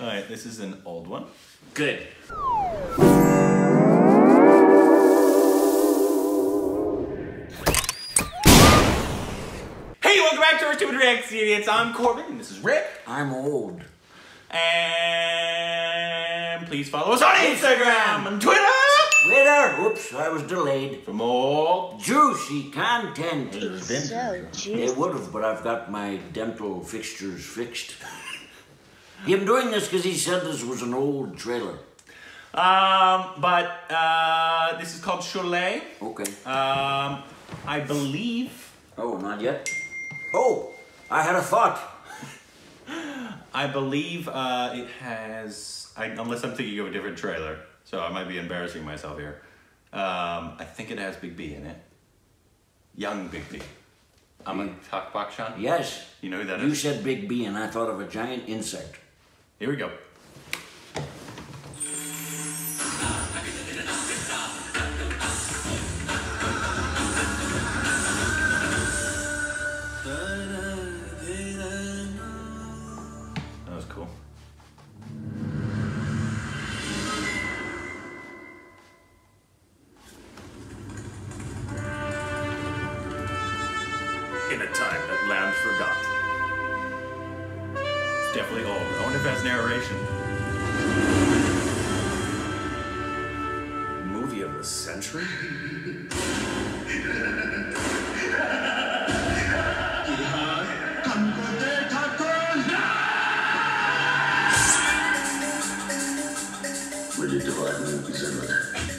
All right, this is an old one. Good. Hey, welcome back to our Stupid React Idiots. I'm Korbin, and this is Rick. I'm old. And please follow us on Instagram and Twitter Twitter. Oops, I was delayed. for more. Juicy content. It's So They juicy. would have, but I've got my dental fixtures fixed. Him doing this because he said this was an old trailer. Um, but uh, this is called Sholay. Okay. Um, I believe. Oh, not yet. Oh, I had a thought. I believe uh, it has. I, unless I'm thinking of a different trailer, so I might be embarrassing myself here. Um, I think it has Big B in it. Young Big B. I'm a talk Bakshan. Yes. You know who that You is? said Big B, and I thought of a giant insect. Here we go. That was cool. in a time that land forgot It's definitely old. I wonder if that's narration. Movie of the century? मुझे department की जरूरत है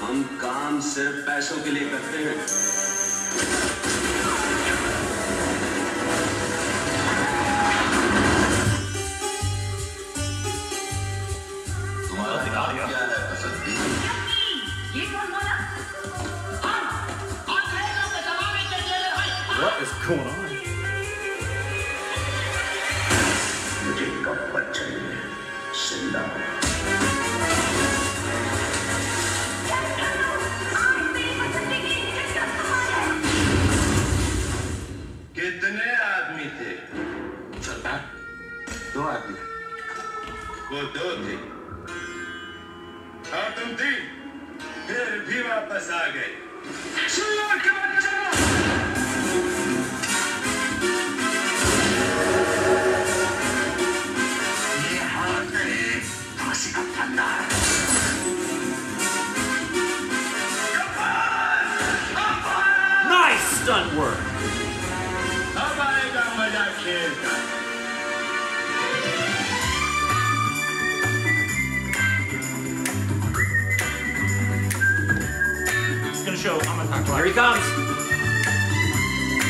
हम काम सिर्फ पैसों के लिए करते हैं What is going on? stunt work. It's gonna show. I'm gonna talk Here he comes.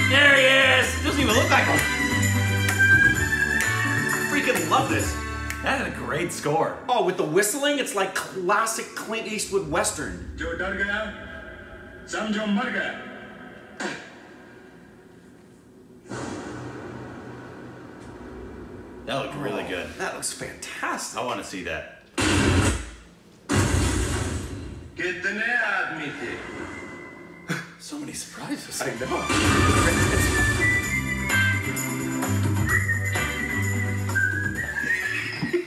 There he is. Doesn't even look like him. Freaking love this. That is a great score. Oh, with the whistling, it's like classic Clint Eastwood Western. That looks fantastic. I want to see that. so many surprises. I know.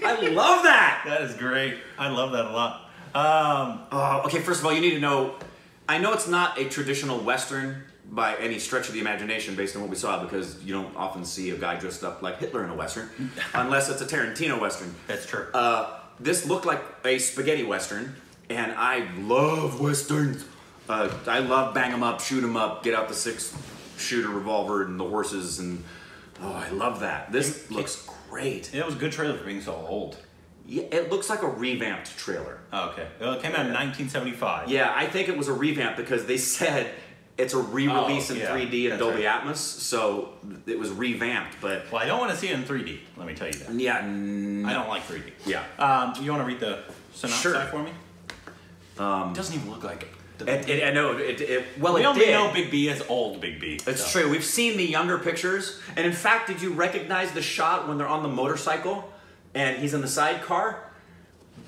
I love that. That is great. I love that a lot. Um, oh, okay, first of all, you need to know I know it's not a traditional Western by any stretch of the imagination based on what we saw because you don't often see a guy dressed up like Hitler in a Western unless it's a Tarantino Western. that's true. Uh, this looked like a spaghetti Western, and I love Westerns. Uh, I love bang 'em up, shoot 'em up, get out the six shooter revolver and the horses, and oh, I love that. This looks great. it was a good trailer for being so old. Yeah, it looks like a revamped trailer. Oh, okay. Well, it came out in 1975. Yeah, I think it was a revamp because they said it's a re-release Oh, in yeah, 3D and Dolby right. Atmos, so it was revamped. But Well, I don't want to see it in 3D. Let me tell you that. yeah, I don't like 3D. yeah. Um, you want to read the synopsis Sure. for me? Um, it doesn't even look like it. It, it, I know. It, it, well, we it only did. know Big B as old Big B. It's so. true. We've seen the younger pictures, and in fact, did you recognize the shot when they're on the motorcycle and he's in the sidecar?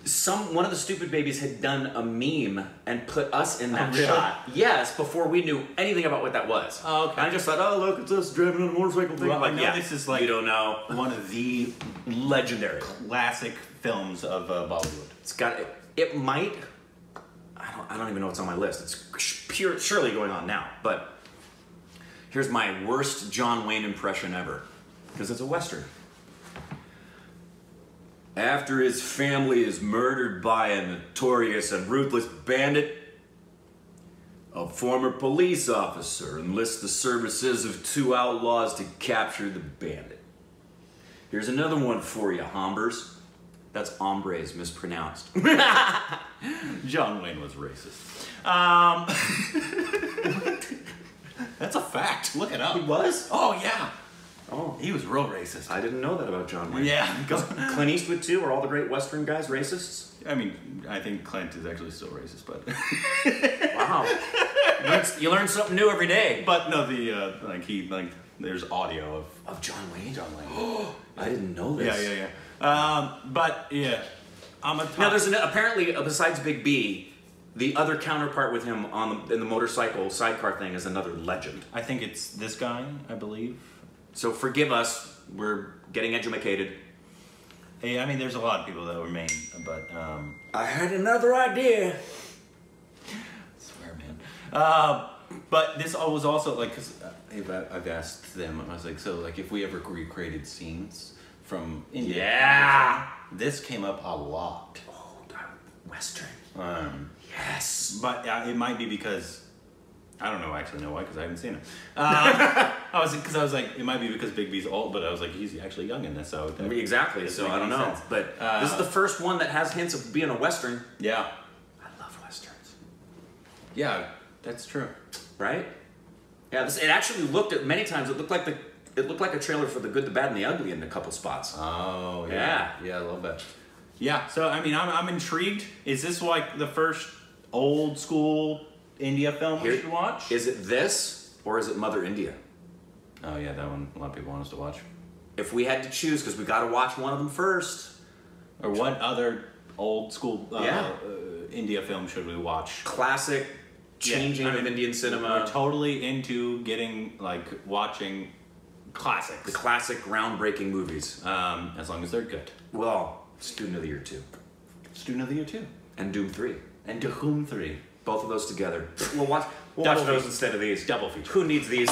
some one of the stupid babies had done a meme and put us in that Oh, really? shot. Yes, before we knew anything about what that was. Oh, okay. And I just thought, oh look, it's us driving on a motorcycle thing. Well, like, yeah, this is like- you don't know. One of the Legendary. classic films of uh, Bollywood. It's got it, it might. I don't. I don't even know what's on my list. It's pure, surely going on now. But here's my worst John Wayne impression ever, because it's a western. After his family is murdered by a notorious and ruthless bandit, a former police officer enlists the services of two outlaws to capture the bandit. Here's another one for you, Hombers. That's hombres mispronounced. John Wayne was racist. Um, that's a fact. Look it up. He was? Oh yeah, Oh, he was real racist. I didn't know that about John Wayne. yeah, Because Clint Eastwood too, are all the great Western guys racists? I mean, I think Clint is actually still racist, but Wow. you, learn, you learn something new every day. but no, the uh, like he like there's audio of Of John Wayne? John Wayne. I didn't know this. yeah, yeah, yeah. Um, but yeah, Amitabh. Now there's an, apparently uh, besides Big B, the other counterpart with him on the, in the motorcycle sidecar thing is another legend. I think it's this guy, I believe. So forgive us, we're getting educated. Hey, I mean, there's a lot of people that remain, but um, I had another idea. swear, man. Uh, but this all was also like, cause I've, I've asked them. I was like, so like, if we ever recreated scenes from India, Yeah. this came up a lot. Oh, Western. Um, Yes. but uh, it might be because I don't know. Actually, know why? Because I haven't seen him. Um, I was because I was like, it might be because Big B's old, but I was like, he's actually young in this, so that- Exactly. So I don't know, sense. but Uh, this is the first one that has hints of being a western. yeah, I love westerns. yeah, that's true. Right? Yeah. This, it actually looked at many times. It looked like the it looked like a trailer for the Good, the Bad, and the Ugly in a couple spots. Oh yeah, yeah, I love that. Yeah, so I mean, I'm, I'm intrigued. Is this like the first old school India film we Here- should watch? Is it this or is it Mother India? oh yeah, that one. A lot of people want us to watch. If we had to choose, because we got to watch one of them first. Or what other old school uh, Yeah. uh, India film should we watch? Classic, changing I of mean, Indian We're cinema. totally into getting like watching classics. the classic, groundbreaking movies. um, as long as they're good. Well, Student of the Year two Student of the Year two. and Dhoom three. And Dhoom three. Both of those together. We'll watch. We'll watch those instead of these. Double feature. Who needs these?